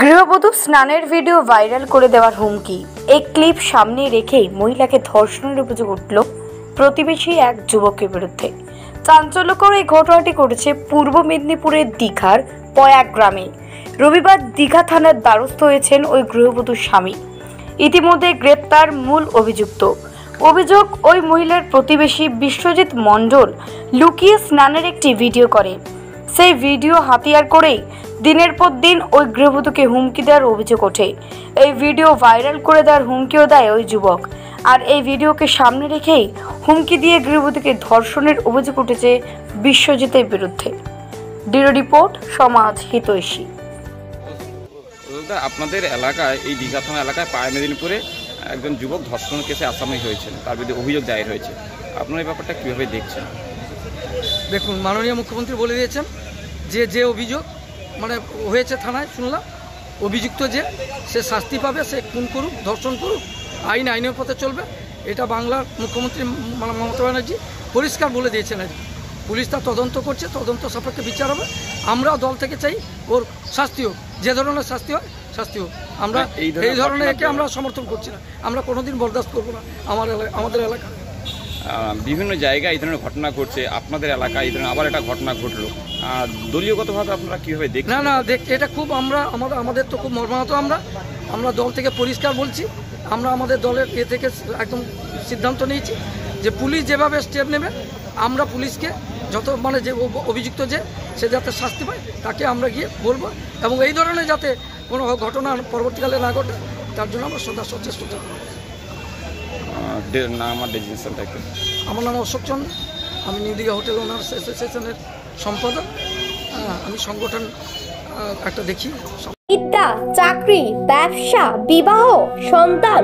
গৃহবধূ স্নানের video viral করে দেওয়ার হুমকি। এই ক্লিপ সামনে রেখেই মহিলাকে ধর্ষণের অভিযোগ উঠল প্রতিবেশী এক যুবকের বিরুদ্ধে। চাঞ্চল্যকর এই ঘটনাটি ঘটেছে পূর্ব মেদিনীপুরের দীঘার পয়াগ গ্রামে। রবিবার দীঘা থানার দ্বারস্থ হয়েছেন ওই গৃহবধূর স্বামী। ইতিমধ্যে গ্রেপ্তার মূল অভিযুক্ত। অভিযোগ, ওই মহিলার প্রতিবেশী বিশ্বজিৎ মণ্ডল লুকিয়ে স্নানের একটি ভিডিও করে। সেই ভিডিও হাতিয়ার করেই দিনের পর দিন ওই গৃহবধূকে হুমকি দেওয়ার অভিযোগ ওঠে। এই ভিডিও ভাইরাল করে দেওয়ার হুমকিও দেয় ওই যুবক। আর এই ভিডিওকে সামনে রেখেই হুমকি দিয়ে গৃহবধূকে ধর্ষণের অভিযোগ উঠেছে বিশ্বজিতের বিরুদ্ধে। ডিরো রিপোর্ট সমাজ হিতৈষী। আপনাদের এলাকায় এই দীঘা থানা এলাকায় পায় মেদিনীপুরে একজন যুবক ধর্ষণ কেসে আসামি হয়েছেন। তার বিরুদ্ধে অভিযোগ দায়ের হয়েছে। আপনার এই ব্যাপারটা কীভাবে দেখছেন? দেখুন মাননীয় মুখ্যমন্ত্রী বলে দিয়েছেন যে যে অভিযোগ মানে হয়েছে থানায় শুনলাম। অভিযুক্ত যে সে শাস্তি পাবে সে খুন করুক ধর্ষণ করুক আইন আইনের পথে চলবে। এটা বাংলার মুখ্যমন্ত্রী মানে মমতা ব্যানার্জি পরিষ্কার বলে দিয়েছেন আর পুলিশ তার তদন্ত করছে তদন্ত সাপেক্ষে বিচার হবে। আমরা দল থেকে চাই ওর শাস্তি হোক যে ধরনের শাস্তি হয় শাস্তি হোক। আমরা এই ধরনের একে আমরা সমর্থন করছি না। আমরা কোনোদিন বরদাস্ত করব না আমার আমাদের এলাকা। বিভিন্ন জায়গায় এই ধরনের ঘটনা ঘটছে, আপনাদের এলাকায় এই ধরনের আবার একটা ঘটনা ঘটলো। দলীয়গতভাবে আপনারা কীভাবে দেখছেন? না না, দেখ, এটা খুব আমরা, আমাদের আমাদের তো খুব মর্মাহত আমরা। আমরা দল থেকে পরিষ্কার বলছি, আমরা আমাদের দলের এ থেকে একদম সিদ্ধান্ত নিয়েছি যে পুলিশ যেভাবে স্টেপ নেবে, আমরা পুলিশকে যত মানে যে অভিযুক্ত যে, সে যাতে শাস্তি পায়, তাকে আমরা গিয়ে বলব এবং এই ধরনের যাতে কোনো ঘটনা পরবর্তীকালে না ঘটে, তার জন্য আমরা সদা সচেষ্ট থাকব। আমার একটু আমার নাম অশোক চন্দ্র। আমি নিউ দীঘা হোটেল ওনার্স অ্যাসোসিয়েশনের সম্পাদক। আমি সংগঠন একটা দেখি। বিদ্যা চাকরি ব্যবসা বিবাহ সন্তান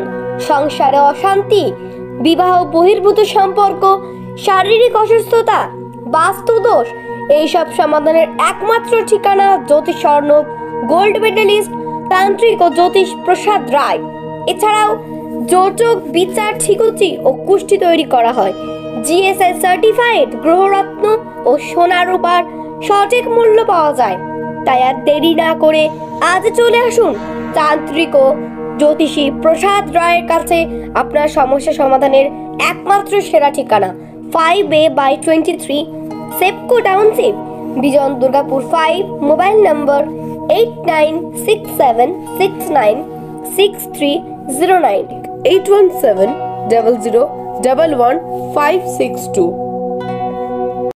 সংসারে অশান্তি বিবাহ বহির্ভূত সম্পর্ক শারীরিক অসুস্থতা বাস্তুদোষ এইসব সমাধানের একমাত্র ঠিকানা জ্যোতিষ স্বর্ণ গোল্ড মেডেলিস্ট তান্ত্রিক ও জ্যোতিষ প্রসাদ রায়। এছাড়াও যোজক বিচার, ঠিকুচি ও কুষ্টি তৈরি করা হয়। জিএসআই সার্টিফাইড গ্রহরত্ন ও সোনা রূপার সঠিক মূল্য পাওয়া যায়। তাই আর দেরি না করে আজ চলে আসুন তান্ত্রিক ও জ্যোতিষী প্রসাদ রায়ের কাছে আপনার সমস্যা সমাধানের একমাত্র সেরা ঠিকানা five A by twenty three SEPCO township Bijon Durgapur five mobile number eight nine six seven six nine six three zero nine 817 00 11562.